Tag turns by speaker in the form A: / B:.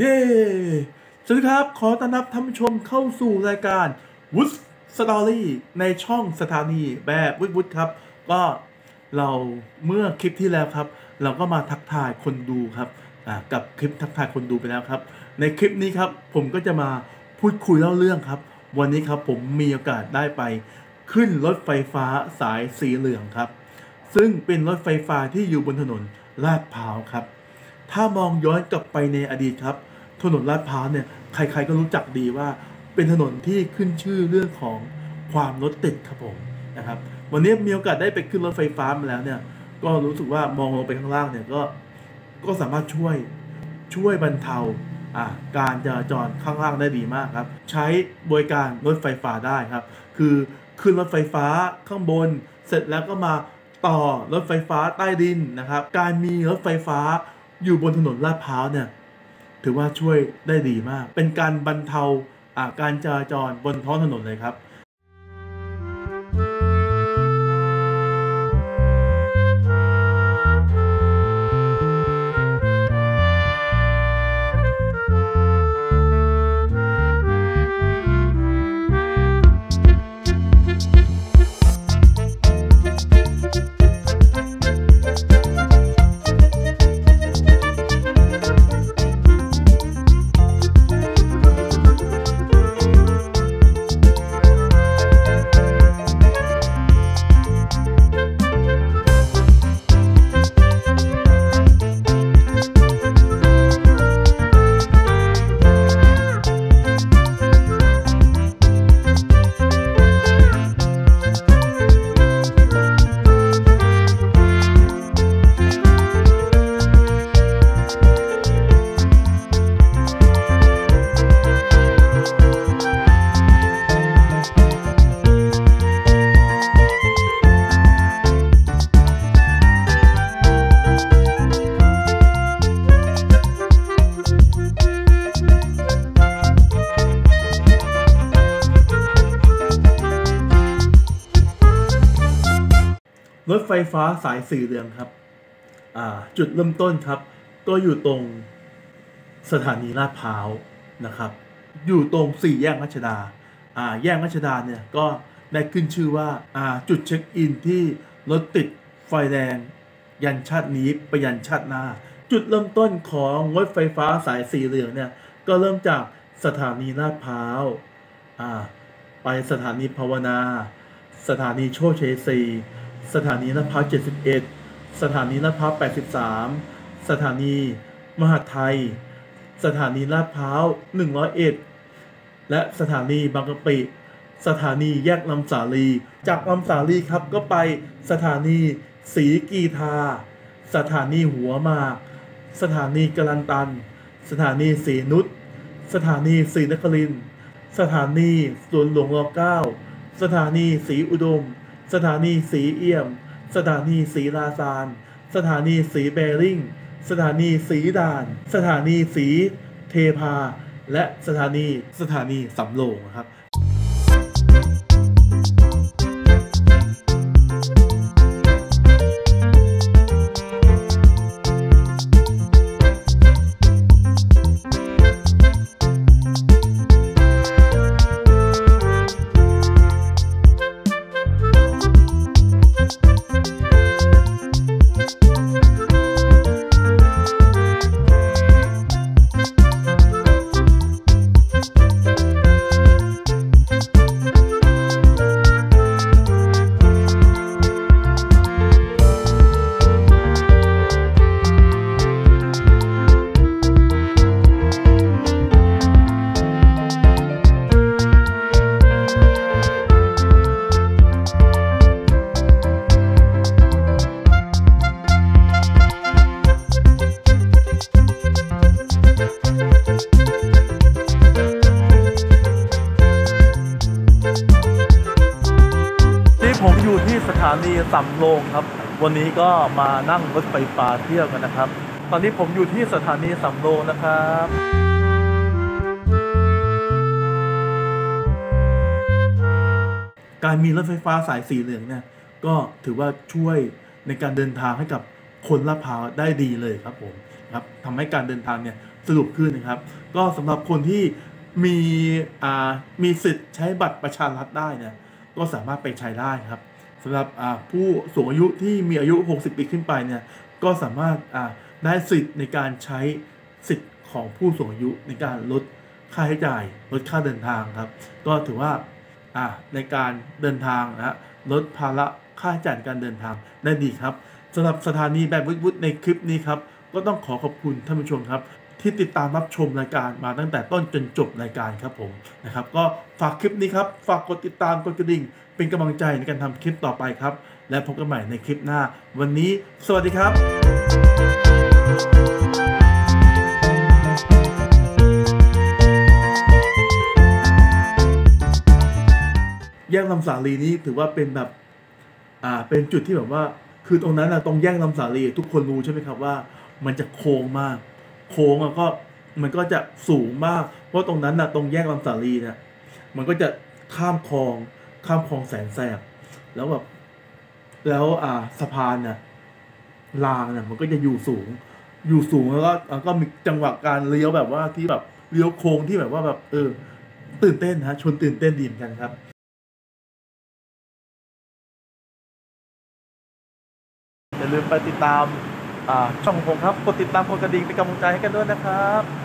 A: สวัสดีครับ ขอต้อนรับท่านผู้ชมเข้าสู่รายการวุฒสตอรี่ในช่องสถานีแบบวุฒวุฒครับ ก็เราเมื่อคลิปที่แล้วครับ เราก็มาทักทายคนดูครับอ่ากับคลิปทักทายคนดูไปแล้วครับ ในคลิปนี้ครับผมก็จะมาพูดคุยเล่าเรื่องครับ วันนี้ครับผมมีโอกาสได้ไปขึ้นรถไฟฟ้าสายสีเหลืองครับ ซึ่งเป็นรถไฟฟ้าที่อยู่บนถนนลาดพร้าวครับ ถ้ามองย้อนกลับไปในอดีตครับ ถนนลาดพร้าวเนี่ยใครๆก็รู้จักดีว่าเป็นถนนที่ขึ้นชื่อเรื่องของความรถติดครับผมนะครับ วันนี้มีโอกาสได้ไปขึ้นรถไฟฟ้ามาแล้วเนี่ย ก็รู้สึกว่ามองลงไปข้างล่างเนี่ยก็ก็สามารถช่วยช่วยบรรเทาการจราจรข้างล่างได้ดีมากครับ ใช้บริการรถไฟฟ้าได้ครับ คือขึ้นรถไฟฟ้าข้างบน เสร็จแล้วก็มาต่อรถไฟฟ้าใต้ดินนะครับ การมีรถไฟฟ้าอยู่บนถนนลาดพร้าวเนี่ย ถือว่าช่วยได้ดีมาก เป็นการบรรเทาอาการจราจรบนท้องถนนเลยครับ รถไฟฟ้าสายสีเหลืองครับอ่าจุดเริ่มต้นครับ ก็อยู่ตรงสถานีลาดพร้าวนะครับ อยู่ตรงสี่แยกรัชดาอ่าแยกรัชดาเนี่ยก็ได้ขึ้นชื่อว่าอ่าจุดเช็คอินที่รถติดไฟแดงยันชาตินี้ไปยันชาติหน้า จุดเริ่มต้นของรถไฟฟ้าสายสีเหลืองเนี่ยก็เริ่มจากสถานีลาดพร้าวอ่าไปสถานีภาวนา สถานีโชคชัยสี สถานีลาดพร้าว71 สถานีลาดพร้าว83 สถานีมหาไทย สถานีลาดพร้าว 101 และสถานีบางกะปิ สถานีแยกลำสาลี จากลำสาลีครับก็ไปสถานีศรีกีทา สถานีหัวมาก สถานีกลันตัน สถานีศรีนุช สถานีศรีนคริน สถานีสวนหลวงรอเก้า สถานีศรีอุดม สถานีสีเอี่ยม สถานีสีลาซาน สถานีสีเบริงสถานีสีด่าน สถานีสีเทพา และสถานีสถานีสำโรงครับ ผมอยู่ที่สถานีสำโรงครับ วันนี้ก็มานั่งรถไฟฟ้าเที่ยวกันนะครับ ตอนนี้ผมอยู่ที่สถานีสำโรงนะครับการมีรถไฟฟ้าสายสีเหลืองเนี่ยก็ถือว่าช่วยในการเดินทางให้กับคนลาดพร้าวได้ดีเลยครับผมครับทำให้การเดินทางเนี่ยสะดวกขึ้นนะครับ ก็สำหรับคนที่มีอ่ามีสิทธิ์ใช้บัตรประชารัฐได้เนี่ย ก็สามารถไปใช้ได้ครับสำหรับผู้สูงอายุที่มีอายุ 60 ปีขึ้นไปเนี่ยก็สามารถได้สิทธิ์ในการใช้สิทธิ์ของผู้สูงอายุในการลดค่าใช้จ่าย ลดค่าเดินทางครับ ก็ถือว่าในการเดินทางนะฮะลดภาระค่าใช้จ่ายการเดินทางได้ดีครับสำหรับสถานีแบบวุฒิในคลิปนี้ครับ ก็ต้องขอขอบคุณท่านผู้ชมครับ ที่ติดตามรับชมรายการมาตั้งแต่ต้นจนจบรายการครับผมนะครับ ก็ฝากคลิปนี้ครับ ฝากกดติดตามกดกระดิ่ง เป็นกำลังใจในการทำคลิปต่อไปครับ และพบกันใหม่ในคลิปหน้า วันนี้ สวัสดีครับแยกลำสาลีนี้ถือว่าเป็นแบบ อ่า เป็นจุดที่แบบว่า คือตรงนั้นนะตรงแยกลำสาลีทุกคนรู้ใช่ไหมครับว่า มันจะโค้งมาก โค้งแล้วก็มันก็จะสูงมาก เพราะตรงนั้นนะตรงแยกลำสาลีเนี่ยมันก็จะข้ามคลองข้ามคลองแสนแสบแล้วแบบแล้วอ่าสะพานเนี่ยรางเนี่ยมันก็จะอยู่สูง อยู่สูงแล้วก็แล้วก็มีจังหวะการเลี้ยวแบบว่าที่แบบเลี้ยวโค้งที่แบบว่าแบบ เออ ตื่นเต้นฮะชวนตื่นเต้นดีเหมือนกันครับอย่าลืมไปติดตาม ช่องของผมครับ กดติดตามกดกระดิ่งเป็นกำลังใจให้กันด้วยนะครับ